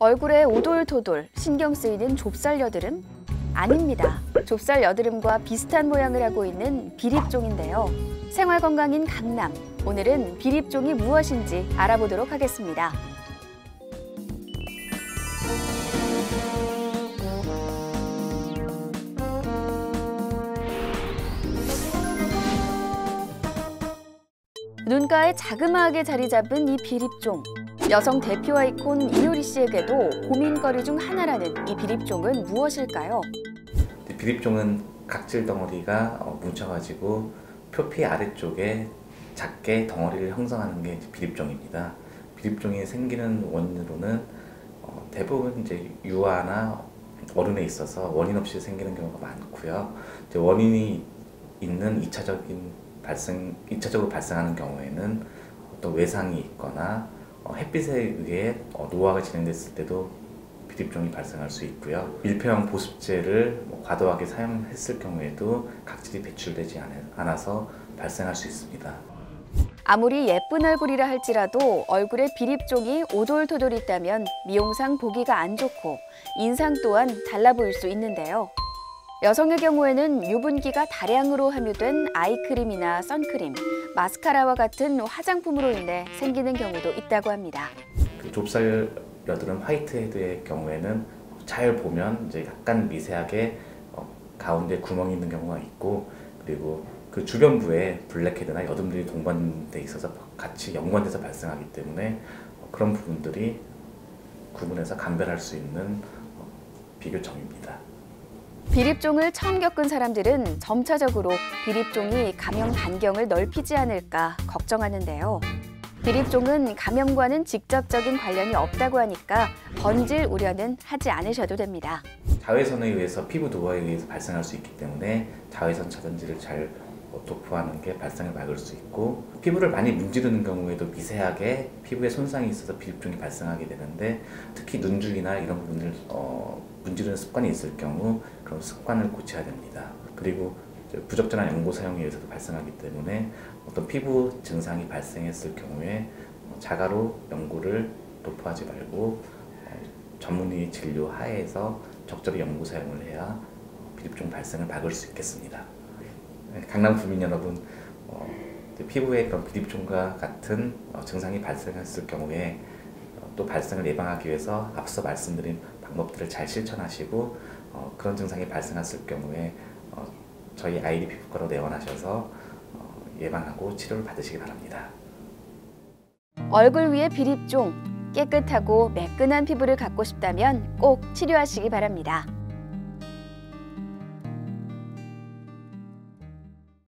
얼굴에 오돌토돌 신경 쓰이는 좁쌀 여드름? 아닙니다. 좁쌀 여드름과 비슷한 모양을 하고 있는 비립종인데요. 생활 건강인 강남. 오늘은 비립종이 무엇인지 알아보도록 하겠습니다. 눈가에 자그마하게 자리 잡은 이 비립종. 여성 대표 아이콘 이효리 씨에게도 고민거리 중 하나라는 이 비립종은 무엇일까요? 비립종은 각질 덩어리가 어, 뭉쳐가지고 표피 아래쪽에 작게 덩어리를 형성하는 게 비립종입니다. 비립종이 생기는 원인으로는 어, 대부분 이제 유아나 어른에 있어서 원인 없이 생기는 경우가 많고요. 원인이 있는 2차적인 발생, 2차적으로 발생하는 경우에는 어떤 외상이 있거나 어, 햇빛에 의해 어, 노화가 진행됐을 때도 비립종이 발생할 수 있고요. 밀폐형 보습제를 뭐 과도하게 사용했을 경우에도 각질이 배출되지 않아서 발생할 수 있습니다. 아무리 예쁜 얼굴이라 할지라도 얼굴에 비립종이 오돌토돌 있다면 미용상 보기가 안 좋고 인상 또한 달라 보일 수 있는데요. 여성의 경우에는 유분기가 다량으로 함유된 아이크림이나 선크림, 마스카라와 같은 화장품으로 인해 생기는 경우도 있다고 합니다. 그 좁쌀 여드름 화이트헤드의 경우에는 잘 보면 이제 약간 미세하게 어, 가운데 구멍이 있는 경우가 있고 그리고 그 주변부에 블랙헤드나 여드름들이 동반돼 있어서 같이 연관돼서 발생하기 때문에 그런 부분들이 구분해서 감별할 수 있는 어, 비교점입니다. 비립종을 처음 겪은 사람들은 점차적으로 비립종이 감염 반경을 넓히지 않을까 걱정하는데요. 비립종은 감염과는 직접적인 관련이 없다고 하니까 번질 우려는 하지 않으셔도 됩니다. 자외선에 의해서 피부 노화에 의해서 발생할 수 있기 때문에 자외선 차단제를 잘 도포하는 게 발생을 막을 수 있고 피부를 많이 문지르는 경우에도 미세하게 피부에 손상이 있어서 비립종이 발생하게 되는데 특히 눈주이나 이런 부분을 어, 문지르는 습관이 있을 경우 그런 습관을 고쳐야 됩니다. 그리고 부적절한 연고 사용에 의해서도 발생하기 때문에 어떤 피부 증상이 발생했을 경우에 자가로 연고를 도포하지 말고 어, 전문의 진료 하에서 적절히 연고 사용을 해야 비립종 발생을 막을 수 있겠습니다. 네, 강남 구민 여러분 어, 피부에 그런 비립종과 같은 어, 증상이 발생했을 경우에 어, 또 발생을 예방하기 위해서 앞서 말씀드린 방법들을 잘 실천하시고 어, 그런 증상이 발생했을 경우에 어, 저희 아이디 피부과로 내원하셔서 어, 예방하고 치료를 받으시기 바랍니다. 얼굴 위에 비립종, 깨끗하고 매끈한 피부를 갖고 싶다면 꼭 치료하시기 바랍니다.